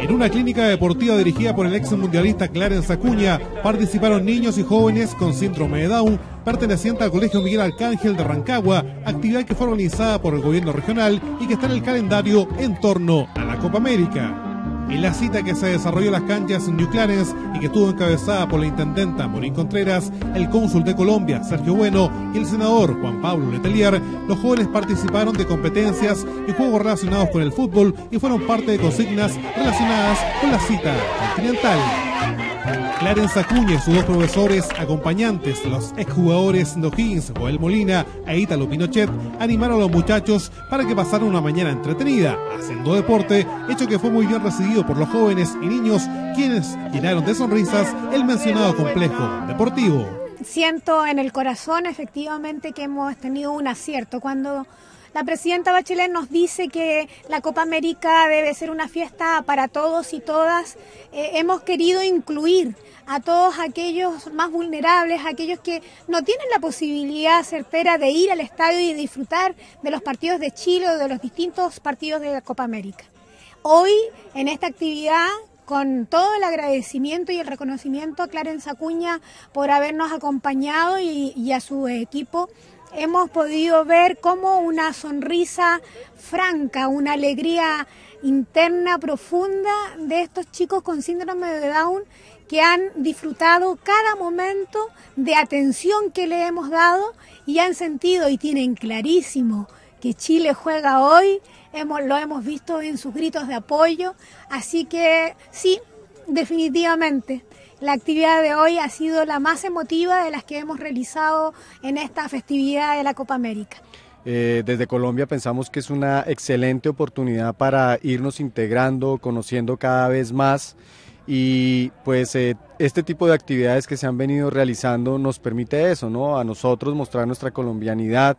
En una clínica deportiva dirigida por el ex mundialista Clarence Acuña participaron niños y jóvenes con síndrome de Down perteneciente al Colegio Miguel Arcángel de Rancagua, actividad que fue organizada por el gobierno regional y que está en el calendario en torno a la Copa América. En la cita que se desarrolló en las canchas Clarence y que estuvo encabezada por la intendenta Morín Contreras, el cónsul de Colombia, Sergio Bueno, y el senador Juan Pablo Letelier, los jóvenes participaron de competencias y juegos relacionados con el fútbol y fueron parte de consignas relacionadas con la cita continental. Clarence Acuña y sus dos profesores acompañantes, los exjugadores de O'Higgins, Joel Molina e Italo Pinochet, animaron a los muchachos para que pasaran una mañana entretenida, haciendo deporte, hecho que fue muy bien recibido por los jóvenes y niños, quienes llenaron de sonrisas el mencionado complejo deportivo. Siento en el corazón efectivamente que hemos tenido un acierto cuando la presidenta Bachelet nos dice que la Copa América debe ser una fiesta para todos y todas. Eh, hemos querido incluir a todos aquellos más vulnerables, aquellos que no tienen la posibilidad certera de ir al estadio y disfrutar de los partidos de Chile o de los distintos partidos de la Copa América. Hoy, en esta actividad, con todo el agradecimiento y el reconocimiento a Clarence Acuña por habernos acompañado y, y a su equipo, hemos podido ver cómo una sonrisa franca, una alegría interna profunda de estos chicos con síndrome de Down que han disfrutado cada momento de atención que le hemos dado y han sentido y tienen clarísimo que Chile juega hoy, hemos, lo hemos visto en sus gritos de apoyo, así que sí, definitivamente la actividad de hoy ha sido la más emotiva de las que hemos realizado en esta festividad de la Copa América. Eh, desde Colombia pensamos que es una excelente oportunidad para irnos integrando, conociendo cada vez más y pues eh, este tipo de actividades que se han venido realizando nos permite eso, ¿no? A nosotros mostrar nuestra colombianidad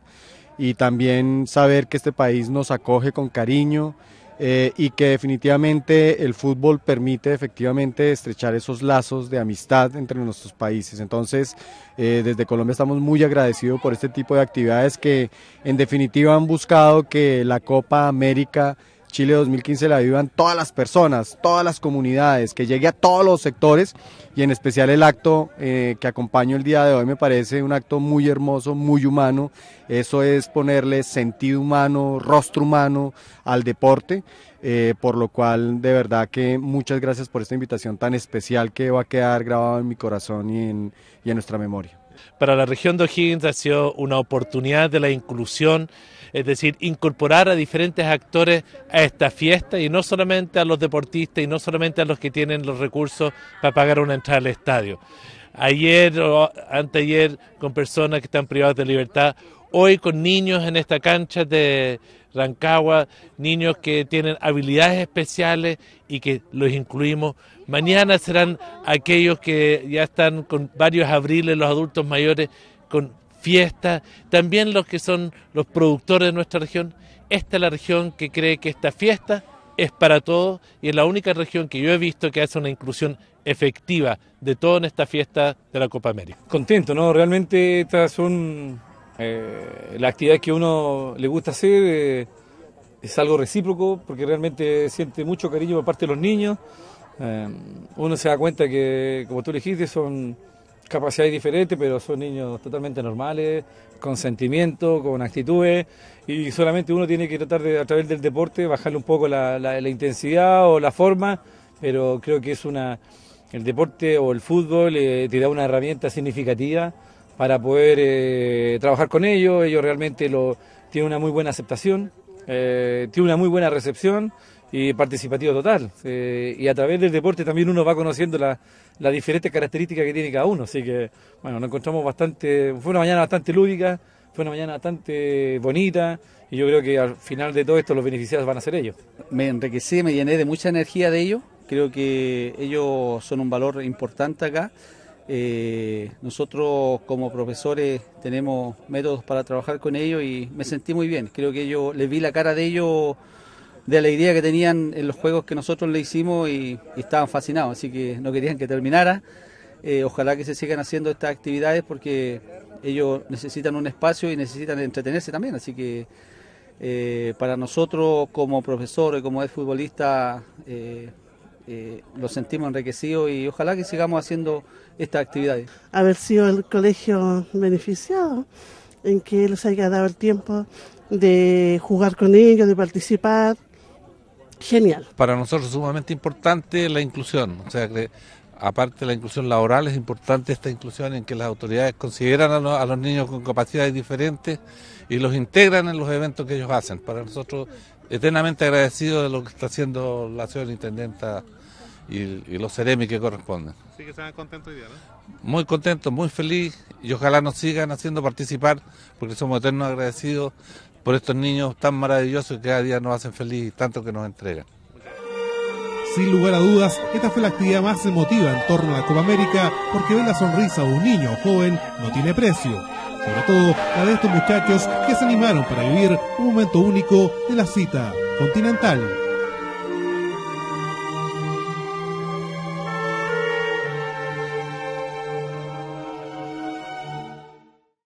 y también saber que este país nos acoge con cariño eh, y que definitivamente el fútbol permite efectivamente estrechar esos lazos de amistad entre nuestros países. Entonces, eh, desde Colombia estamos muy agradecidos por este tipo de actividades que en definitiva han buscado que la Copa América Chile 2015 la vivan todas las personas, todas las comunidades, que llegue a todos los sectores y en especial el acto eh, que acompaño el día de hoy me parece un acto muy hermoso, muy humano. Eso es ponerle sentido humano, rostro humano al deporte, eh, por lo cual de verdad que muchas gracias por esta invitación tan especial que va a quedar grabado en mi corazón y en, y en nuestra memoria. Para la región de O'Higgins ha sido una oportunidad de la inclusión es decir, incorporar a diferentes actores a esta fiesta y no solamente a los deportistas y no solamente a los que tienen los recursos para pagar una entrada al estadio. Ayer o anteayer con personas que están privadas de libertad, hoy con niños en esta cancha de Rancagua, niños que tienen habilidades especiales y que los incluimos. Mañana serán aquellos que ya están con varios abriles, los adultos mayores, con fiesta, también los que son los productores de nuestra región. Esta es la región que cree que esta fiesta es para todos y es la única región que yo he visto que hace una inclusión efectiva de todo en esta fiesta de la Copa América. Contento, ¿no? Realmente estas son eh, las actividades que uno le gusta hacer, eh, es algo recíproco porque realmente siente mucho cariño por parte de los niños. Eh, uno se da cuenta que, como tú dijiste, son capacidades diferentes, pero son niños totalmente normales, con sentimiento, con actitudes, y solamente uno tiene que tratar de, a través del deporte, bajarle un poco la, intensidad o la forma, pero creo que es una, el deporte o el fútbol eh, te da una herramienta significativa para poder eh, trabajar con ellos, ellos realmente lo, tienen una muy buena aceptación, eh, tienen una muy buena recepción, y participativo total. y a través del deporte también uno va conociendo las diferentes características que tiene cada uno. Así que, bueno, nos encontramos bastante, fue una mañana bastante lúdica, fue una mañana bastante bonita y yo creo que al final de todo esto los beneficiados van a ser ellos. Me enriquecí, me llené de mucha energía de ellos. Creo que ellos son un valor importante acá. Eh, nosotros como profesores tenemos métodos para trabajar con ellos y me sentí muy bien. Creo que ellos, les vi la cara de ellos de alegría que tenían en los juegos que nosotros le hicimos y, estaban fascinados, así que no querían que terminara. Eh, ojalá que se sigan haciendo estas actividades porque ellos necesitan un espacio y necesitan entretenerse también, así que eh, para nosotros como profesores, como es futbolista, eh, lo sentimos enriquecido y ojalá que sigamos haciendo estas actividades. Haber sido el colegio beneficiado, en que les haya dado el tiempo de jugar con ellos, de participar. Genial. Para nosotros es sumamente importante la inclusión, o sea que aparte de la inclusión laboral es importante esta inclusión en que las autoridades consideran a, los niños con capacidades diferentes y los integran en los eventos que ellos hacen. Para nosotros eternamente agradecido de lo que está haciendo la señora intendenta y, los Ceremi que corresponden. Sí que están contentos hoy día, ¿no? Muy contentos, muy feliz y ojalá nos sigan haciendo participar porque somos eternos agradecidos por estos niños tan maravillosos que cada día nos hacen feliz y tanto que nos entregan. Sin lugar a dudas, esta fue la actividad más emotiva en torno a la Copa América porque ver la sonrisa de un niño o joven no tiene precio. Sobre todo la de estos muchachos que se animaron para vivir un momento único de la cita continental.